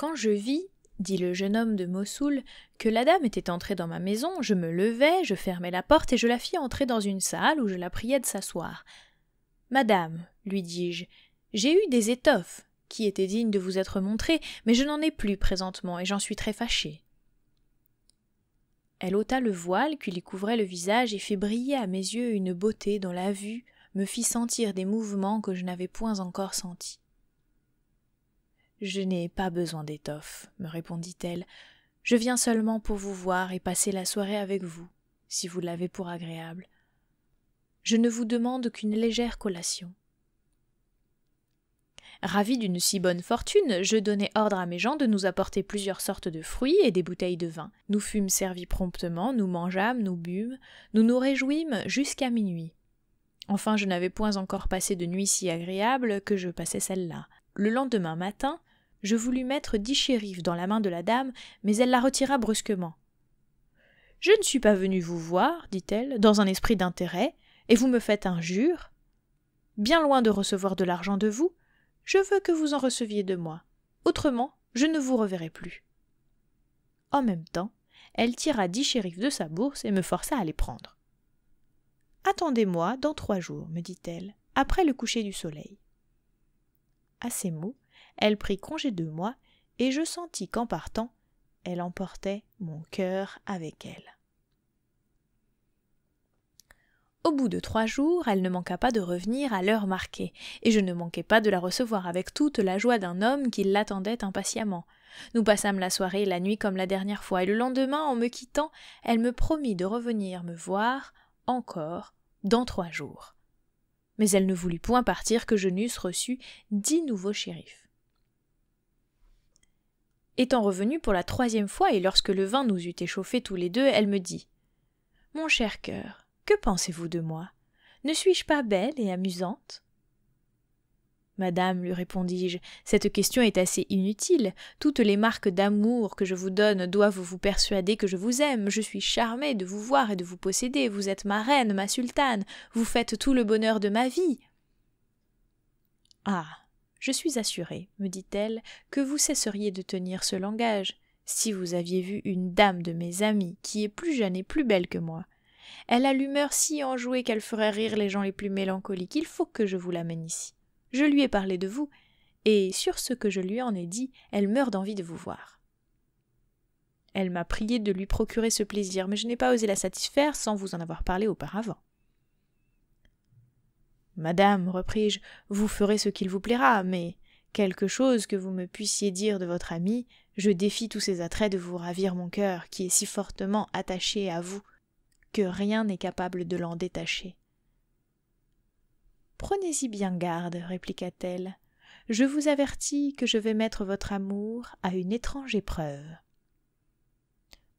Quand je vis, dit le jeune homme de Mossoul, que la dame était entrée dans ma maison, je me levai, je fermai la porte et je la fis entrer dans une salle où je la priai de s'asseoir. Madame, lui dis-je, j'ai eu des étoffes qui étaient dignes de vous être montrées, mais je n'en ai plus présentement et j'en suis très fâchée. Elle ôta le voile qui lui couvrait le visage et fit briller à mes yeux une beauté dont la vue me fit sentir des mouvements que je n'avais point encore sentis. Je n'ai pas besoin d'étoffe, me répondit-elle. Je viens seulement pour vous voir et passer la soirée avec vous, si vous l'avez pour agréable. Je ne vous demande qu'une légère collation. Ravi d'une si bonne fortune, je donnai ordre à mes gens de nous apporter plusieurs sortes de fruits et des bouteilles de vin. Nous fûmes servis promptement, nous mangeâmes, nous bûmes, nous nous réjouîmes jusqu'à minuit. Enfin, je n'avais point encore passé de nuit si agréable que je passais celle-là. Le lendemain matin, je voulus mettre dix shérifs dans la main de la dame, mais elle la retira brusquement. Je ne suis pas venue vous voir, dit-elle, dans un esprit d'intérêt, et vous me faites injure. Bien loin de recevoir de l'argent de vous, je veux que vous en receviez de moi. Autrement, je ne vous reverrai plus. En même temps, elle tira dix shérifs de sa bourse et me força à les prendre. Attendez-moi dans trois jours, me dit-elle, après le coucher du soleil. À ces mots, elle prit congé de moi, et je sentis qu'en partant, elle emportait mon cœur avec elle. Au bout de trois jours, elle ne manqua pas de revenir à l'heure marquée, et je ne manquai pas de la recevoir avec toute la joie d'un homme qui l'attendait impatiemment. Nous passâmes la soirée et la nuit comme la dernière fois, et le lendemain, en me quittant, elle me promit de revenir me voir encore dans trois jours. Mais elle ne voulut point partir que je n'eusse reçu dix nouveaux shérifs. Étant revenue pour la troisième fois, et lorsque le vin nous eut échauffés tous les deux, elle me dit Mon cher cœur, que pensez-vous de moi? Ne suis-je pas belle et amusante? Madame, lui répondis-je, cette question est assez inutile. Toutes les marques d'amour que je vous donne doivent vous persuader que je vous aime. Je suis charmée de vous voir et de vous posséder. Vous êtes ma reine, ma sultane. Vous faites tout le bonheur de ma vie. Ah. Je suis assurée, me dit-elle, que vous cesseriez de tenir ce langage, si vous aviez vu une dame de mes amies, qui est plus jeune et plus belle que moi. Elle a l'humeur si enjouée qu'elle ferait rire les gens les plus mélancoliques. Il faut que je vous l'amène ici. Je lui ai parlé de vous, et sur ce que je lui en ai dit, elle meurt d'envie de vous voir. Elle m'a prié de lui procurer ce plaisir, mais je n'ai pas osé la satisfaire sans vous en avoir parlé auparavant. Madame, repris-je, vous ferez ce qu'il vous plaira, mais quelque chose que vous me puissiez dire de votre ami, je défie tous ses attraits de vous ravir mon cœur, qui est si fortement attaché à vous que rien n'est capable de l'en détacher. Prenez-y bien garde, répliqua-t-elle. Je vous avertis que je vais mettre votre amour à une étrange épreuve.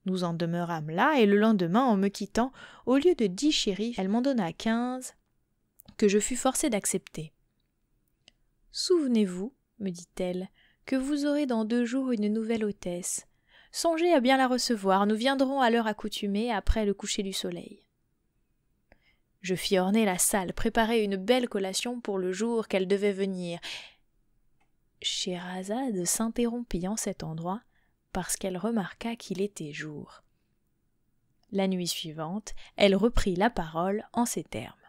Nous en demeurâmes là, et le lendemain, en me quittant, au lieu de dix shérifs, elle m'en donna quinze, que je fus forcé d'accepter. Souvenez-vous, me dit-elle, que vous aurez dans deux jours une nouvelle hôtesse, Songez à bien la recevoir, nous viendrons à l'heure accoutumée après le coucher du soleil. Je fis orner la salle, préparer une belle collation pour le jour qu'elle devait venir. Scheherazade s'interrompit en cet endroit parce qu'elle remarqua qu'il était jour. La nuit suivante, elle reprit la parole en ces termes.